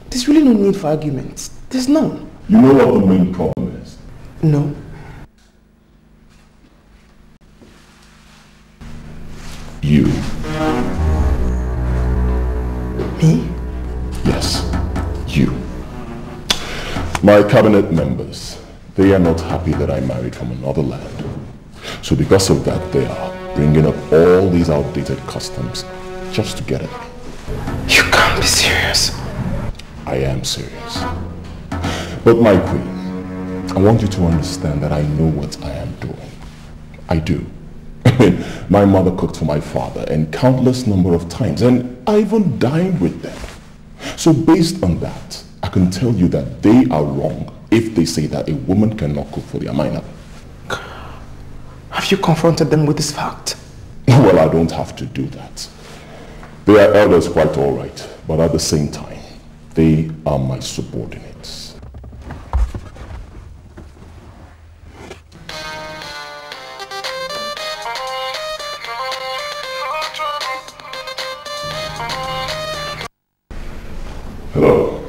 There's really no need for arguments. There's none. You know what the main problem is? No. You. Me? Yes, you. My cabinet members, they are not happy that I married from another land. So because of that, they are bringing up all these outdated customs just to get me. You can't be serious. I am serious. But my queen, I want you to understand that I know what I am doing. I do. I mean, my mother cooked for my father and countless number of times, and I even dined with them. So based on that, I can tell you that they are wrong if they say that a woman cannot cook for their minor. Have you confronted them with this fact? Well, I don't have to do that. They are elders quite all right, but at the same time, they are my subordinates. Hello.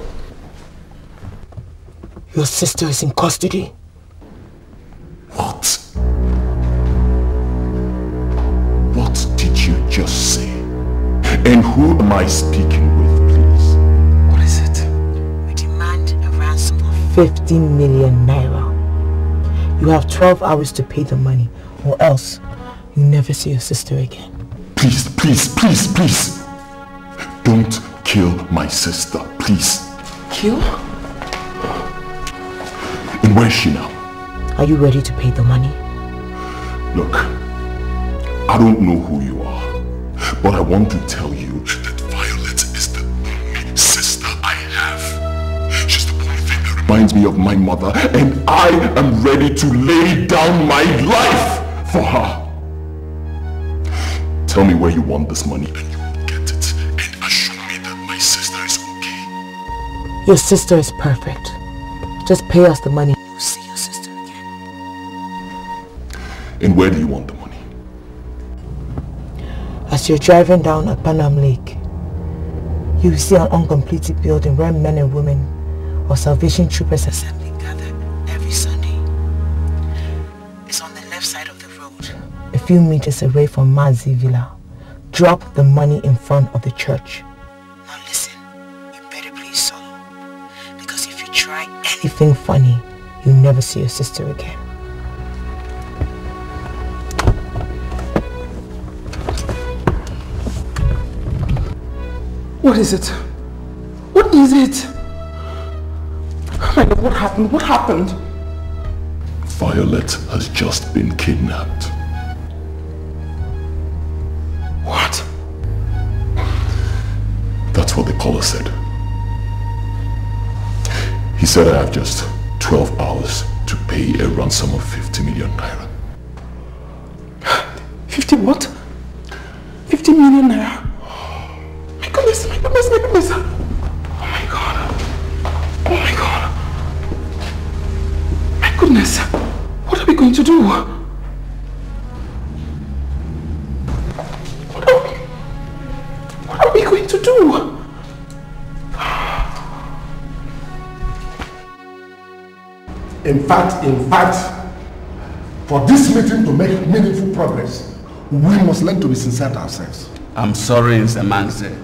Your sister is in custody. And who am I speaking with, please? What is it? We demand a ransom of 50 million naira. You have 12 hours to pay the money, or else you never see your sister again. Please, please, please, please. Don't kill my sister, please. Kill? And where is she now? Are you ready to pay the money? Look, I don't know who you are, but I want to tell you reminds me of my mother, and I am ready to lay down my life for her. Tell me where you want this money and you will get it, and assure me that my sister is okay. Your sister is perfect. Just pay us the money. You'll see your sister again. And where do you want the money? As you're driving down a Panam Lake, you see an uncompleted building where men and women or Salvation Troopers assembly gather every Sunday. It's on the left side of the road. a few meters away from Mazi Villa. Drop the money in front of the church. Now listen, you better play solo. Because if you try anything funny, you'll never see your sister again. What is it? What is it? My God, what happened? What happened? Violet has just been kidnapped. What? That's what the caller said. He said I have just 12 hours to pay a ransom of 50 million naira. 50 what? 50 million naira? Are we going to do? What are we, what are we going to do? In fact, in fact, for this meeting to make meaningful progress, we must learn to be sincere to ourselves. I'm sorry, Nsemanse,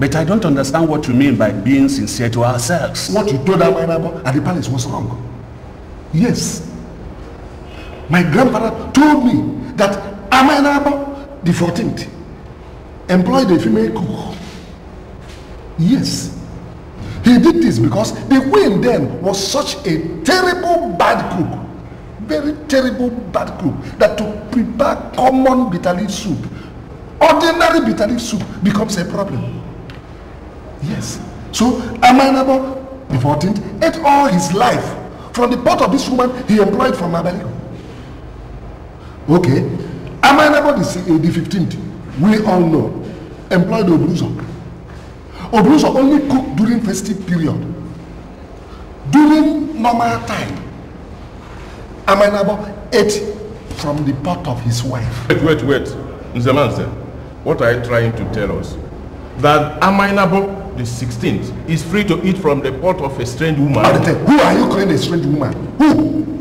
but I don't understand what you mean by being sincere to ourselves. What you told Amainabo at the palace was wrong. Yes. My grandfather told me that Amainabo, the 14th, employed a female cook. Yes. He did this because the queen then was such a terrible bad cook, very terrible bad cook, that to prepare common bitter leaf soup, ordinary bitter leaf soup becomes a problem. Yes. So Amainabo, the 14th, ate all his life from the pot of this woman he employed from Abaliko. Okay. Amainabo, the, the 15th, we all know, employed Obruzo. Obruzo only cooked during festive period. During normal time, Amainabo ate from the pot of his wife. Wait, wait, wait. Nzemanse, what are you trying to tell us? That Amainabo, the 16th, is free to eat from the pot of a strange woman? Who are you calling a strange woman? Who?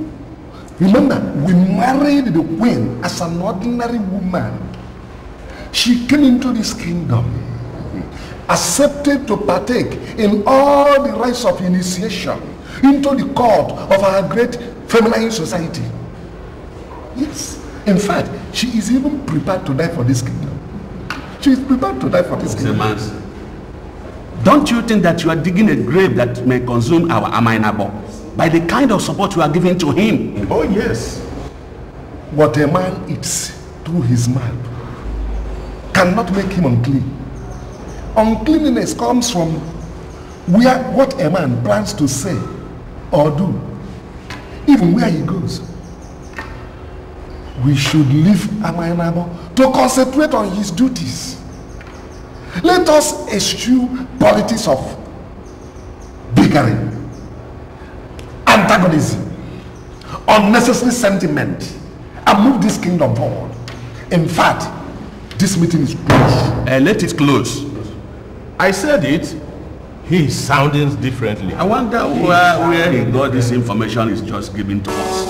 Remember, we married the queen as an ordinary woman. She came into this kingdom, accepted to partake in all the rites of initiation into the court of our great feminine society. Yes. In fact, she is even prepared to die for this kingdom. She is prepared to die for this kingdom. Don't you think that you are digging a grave that may consume our Amainabo by the kind of support you are giving to him? Oh yes. What a man eats through his mouth cannot make him unclean. Uncleanliness comes from where what a man plans to say or do, even where he goes. We should leave Amainabo to concentrate on his duties. Let us eschew politics of unnecessary sentiment, and move this kingdom forward. In fact, this meeting is closed. Uh, let it close. I said it. He is sounding differently. I wonder where, where he got this information he's just giving to us.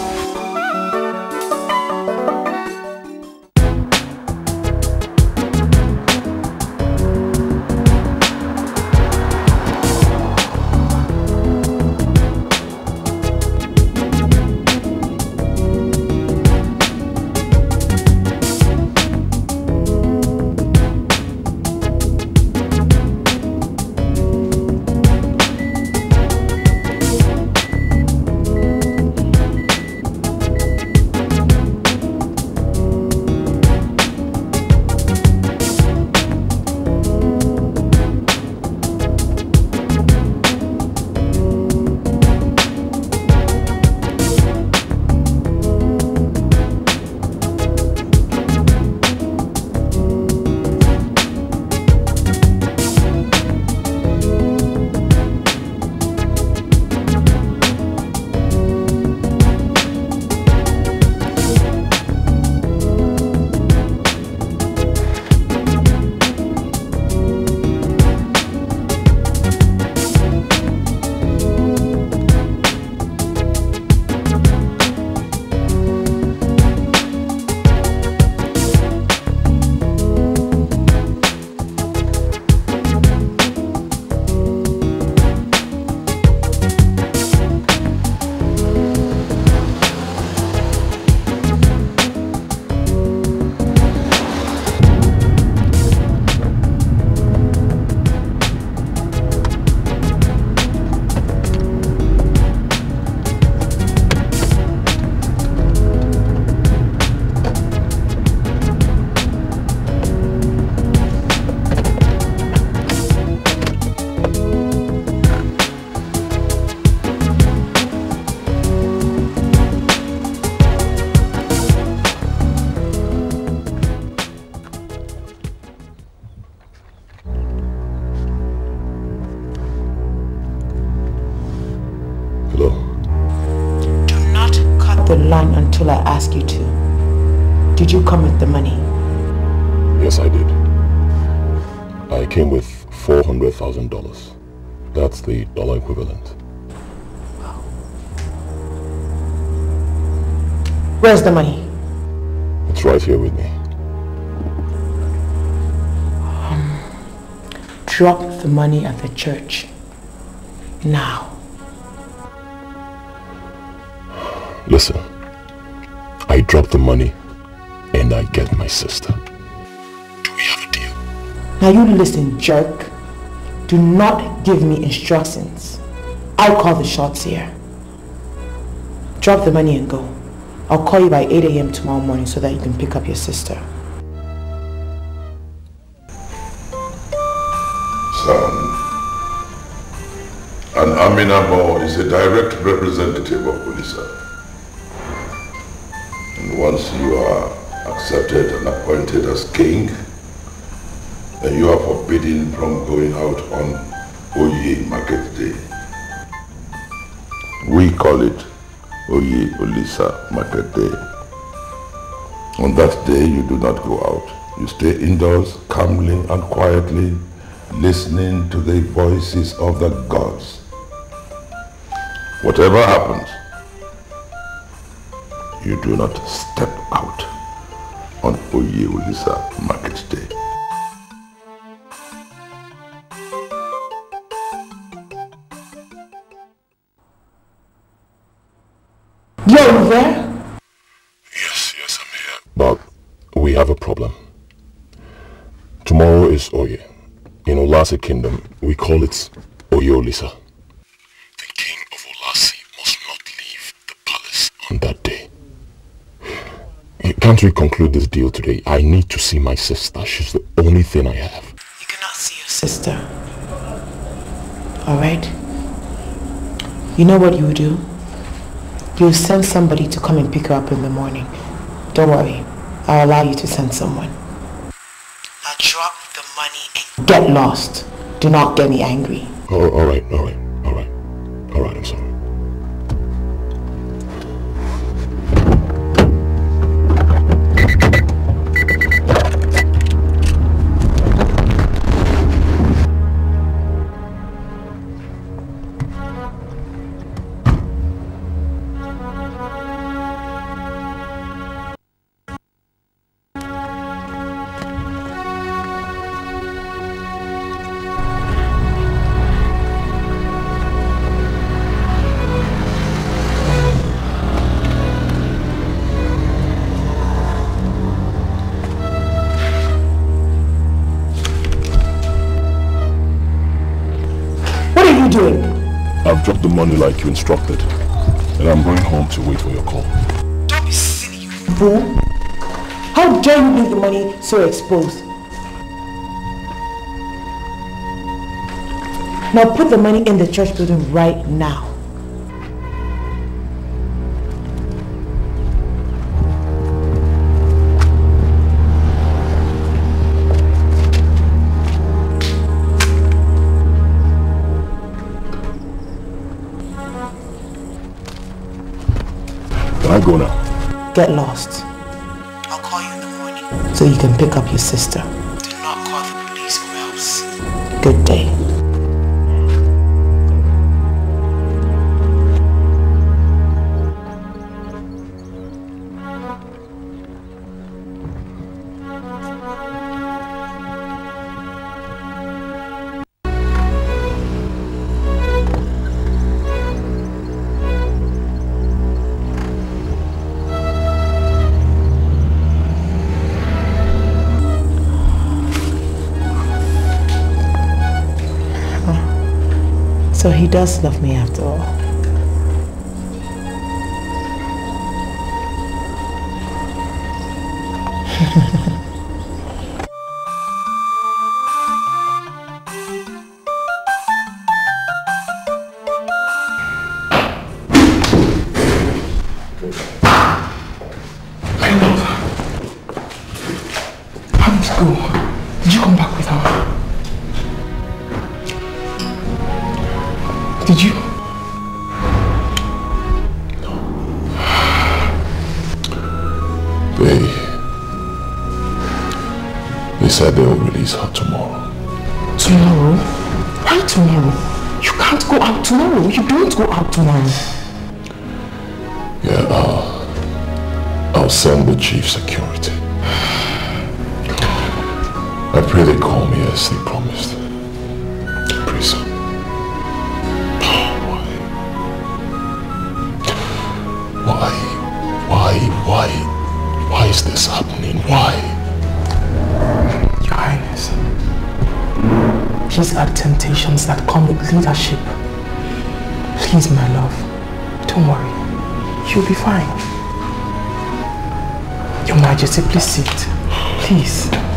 The dollar equivalent. Where's the money? It's right here with me. Um, drop the money at the church. Now. Listen, I drop the money and I get my sister. Do we have a deal? Now you listen, jerk. Do not give me instructions. I'll call the shots here. Drop the money and go. I'll call you by 8 a.m. tomorrow morning so that you can pick up your sister. Son, an Amainabo is a direct representative of Ulisa. And once you are accepted and appointed as king, then you are forbidden from going out on Oye Market Day. We call it Oye Ulisa Market Day. On that day, you do not go out. You stay indoors calmly and quietly, listening to the voices of the gods. Whatever happens, you do not step out on Oye Ulisa Market Day. You're there? Yes, yes, I'm here. But we have a problem. Tomorrow is Oye. In Olasi Kingdom, we call it Oyolisa. The king of Olasi must not leave the palace on that day. Can't we conclude this deal today? I need to see my sister. She's the only thing I have. You cannot see your sister. Alright? You know what you do? You'll send somebody to come and pick her up in the morning. Don't worry. I'll allow you to send someone. Now drop the money and get lost. Do not get me angry. all all right, all right, I've dropped the money like you instructed. And I'm going home to wait for your call. Fool. How dare you leave the money so exposed? Now put the money in the church building right now. Get lost. I'll call you in the morning. So you can pick up your sister. Does love me after all. My they'll release her tomorrow. Tomorrow? Why tomorrow? You can't go out tomorrow. You don't go out tomorrow. Yeah, uh, I'll send the chief security. I pray they call me as they promised. Pray so. Why? Why? Why? Why is this these are temptations that come with leadership. Please, my love, don't worry. You'll be fine. Your Majesty, please sit. Please.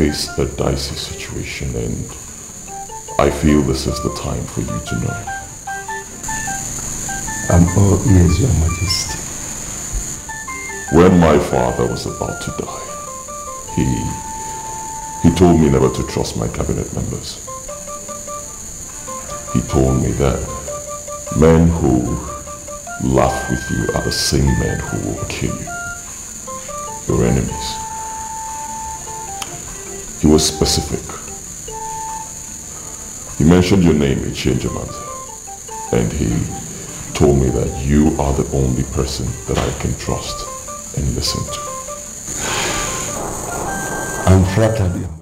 Right now I face a dicey situation and I feel this is the time for you to know. Um, oh, I'm all ears, Your Majesty. When my father was about to die, he he told me never to trust my cabinet members. He told me that men who laugh with you are the same men who will kill you. Was specific. He mentioned your name, Ichenjaman, and he told me that you are the only person that I can trust and listen to. I'm flattered,